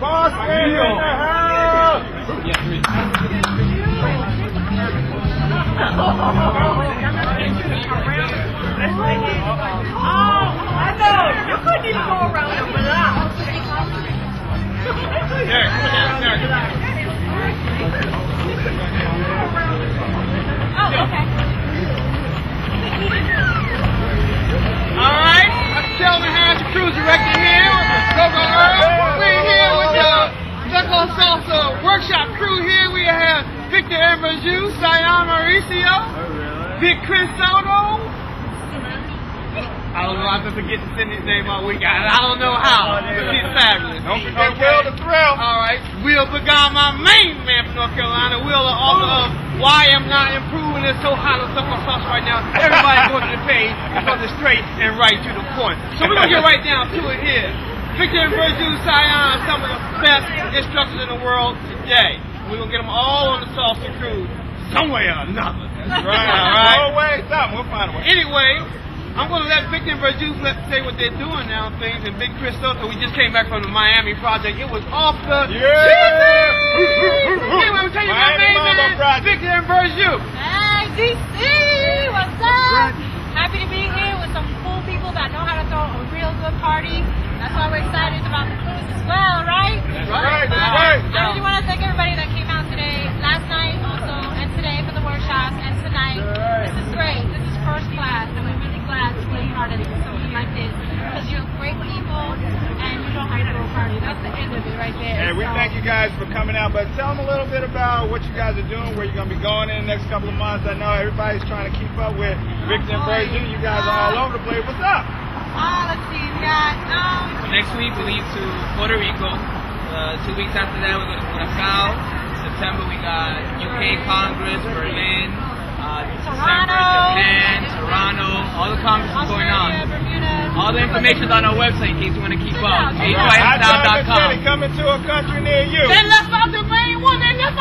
Boston in the house! I know. You couldn't even go around the block. Derek, Derek, Derek. Oh, okay. All right, I'm Kelvin Harris, the cruise director here. Go Go Earl. We're here with the Stuck on Salsa workshop crew here. We have Victor Ambrosiu, Mauricio, Big oh, Chris Soto. I don't know. I just forget to send his name all week. I, I don't know how, oh, but he's fabulous. Don't forget Will the Thrill. All right, Will Began, my main man from North Carolina. Will, the author of Why I'm Not Improving. It's so hot on Stuck on Salsa right now. Everybody go to the page because it's straight and right to the point. So we're gonna get right down to it here. Victor and Burju Sion, some of the best instructors in the world today. We're gonna get them all on the salsa cruise some way or another. That's Right, All right. Always something. We'll find a way. Anyway, I'm going to let Victor and Burju let say what they're doing now, things, and Big Chris Soto. We just came back from the Miami project. It was off the Yeah! Anyway, I'm telling you my Miami main Mambo man, Project. Victor and Burju. Hey, DC, what's up? Happy to be here with some cool people that know how to throw a real good party. That's why we're excited about the cruise as well, right? That's right, that's Uh, right. I really want to end of it right there. And we So- thank you guys for coming out, but tell them a little bit about what you guys are doing, where you're going to be going in the next couple of months. I know everybody's trying to keep up with Victor and Burju. You guys are all over the place. What's up? Ah, let's see. We got um, Next week we leave to Puerto Rico. Uh, two weeks after that we're go to Curacao. September we got UK Congress, All the information's on our website in case you want to keep Check it out. up. Check. I said coming to a country near you. They left out the main one. They left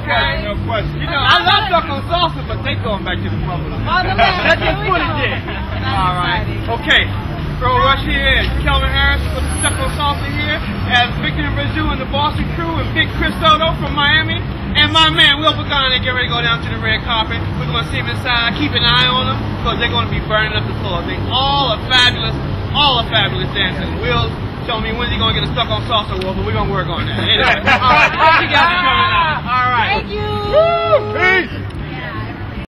Okay, no question. You know, I love Stuck on Salsa, but they going back to the Let's here just we put it go. there. That's All right. Okay. Throw Rush here and Kelvin Harris with the Stuck on Salsa here, as Victor and Burju and the Boston crew, and Big Chris Soto from Miami, and my man Will Pagani get ready to go down to the red carpet. We're going to see them inside. Keep an eye on them because they're going to be burning up the floor. They all are fabulous. All are fabulous dancers. Will's telling me when's he going to get a stuck on salsa world, but we're going to work on that. Anyway. All right. Thank you for coming out. All right. Thank you. Woo! Peace!